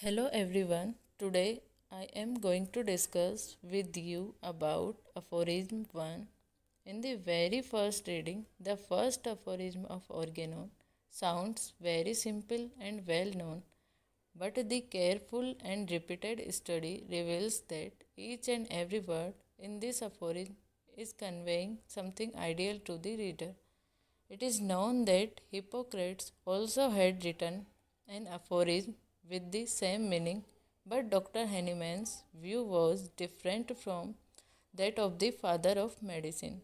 Hello everyone. Today I am going to discuss with you about aphorism 1. In the very first reading, the first aphorism of Organon sounds very simple and well known, but the careful and repeated study reveals that each and every word in this aphorism is conveying something ideal to the reader. It is known that Hippocrates also had written an aphorism with the same meaning, but Dr. Hahnemann's view was different from that of the father of medicine.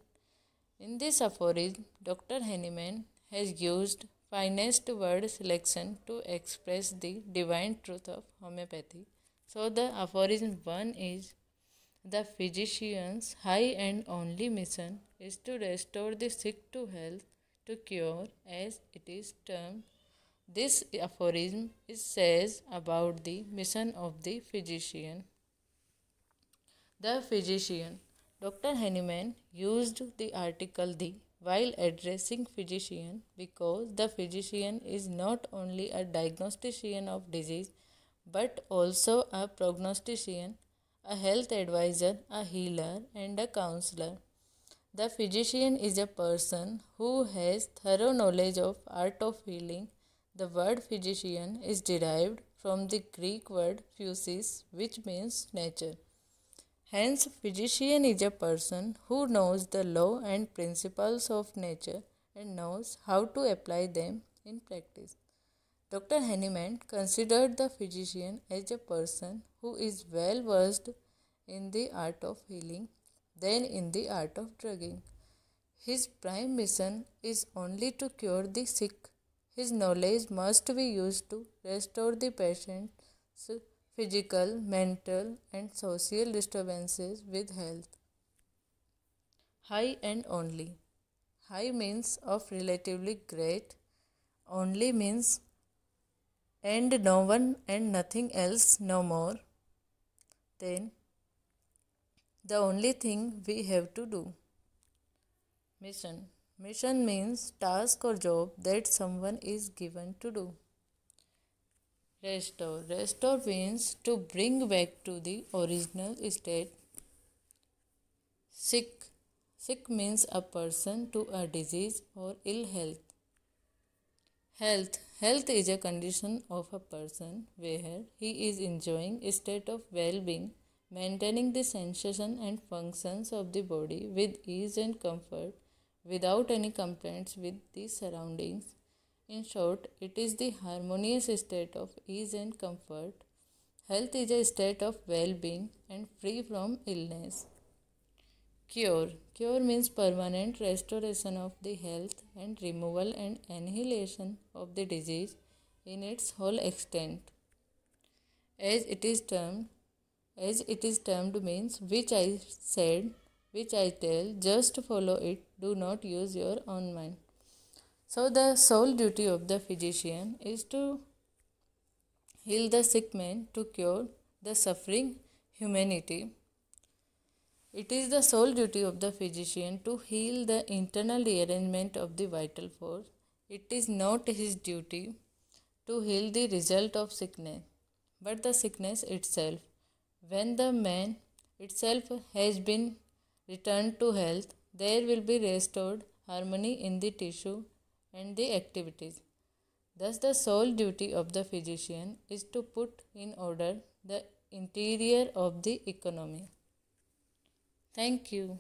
In this aphorism, Dr. Hahnemann has used finest word selection to express the divine truth of homeopathy. So the aphorism 1 is the physician's high and only mission is to restore the sick to health, to cure, as it is termed this aphorism says about the mission of the physician. The physician. Dr. Hahnemann used the article the while addressing physician because the physician is not only a diagnostician of disease but also a prognostician, a health advisor, a healer, and a counselor. The physician is a person who has thorough knowledge of art of healing the word physician is derived from the Greek word physis, which means nature. Hence, physician is a person who knows the law and principles of nature and knows how to apply them in practice. Dr. Hahnemann considered the physician as a person who is well versed in the art of healing than in the art of drugging. His prime mission is only to cure the sick his knowledge must be used to restore the patient's physical, mental, and social disturbances with health. High and only. High means of relatively great, only means and no one and nothing else no more. Then the only thing we have to do. Mission Mission means task or job that someone is given to do. Restore. Restore means to bring back to the original state. Sick. Sick means a person to a disease or ill health. Health. Health is a condition of a person where he is enjoying a state of well-being, maintaining the sensation and functions of the body with ease and comfort without any complaints with the surroundings. In short, it is the harmonious state of ease and comfort. Health is a state of well being and free from illness. Cure Cure means permanent restoration of the health and removal and annihilation of the disease in its whole extent. As it is termed, as it is termed means which I said which I tell, just follow it, do not use your own mind. So, the sole duty of the physician is to heal the sick man, to cure the suffering humanity. It is the sole duty of the physician to heal the internal rearrangement of the vital force. It is not his duty to heal the result of sickness, but the sickness itself. When the man itself has been return to health, there will be restored harmony in the tissue and the activities. Thus, the sole duty of the physician is to put in order the interior of the economy. Thank you.